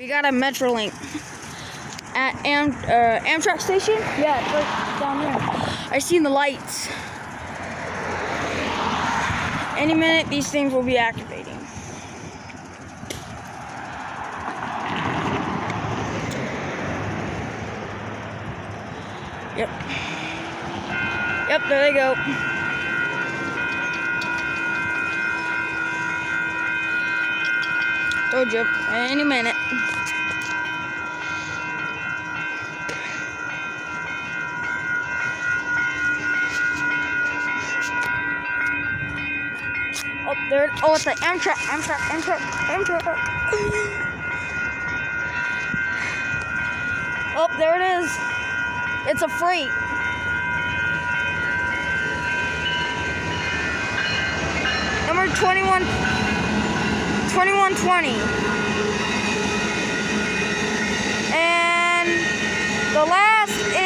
We got a Metrolink at Am uh, Amtrak station. Yeah, it's right down there. I seen the lights. Any minute, these things will be activating. Yep. Yep, there they go. Told you, any minute. Oh, there. Oh, it's an Amtrak, Amtrak, Amtrak, Amtrak. Oh, there it is. It's a freight. Number 21, 2120. And the last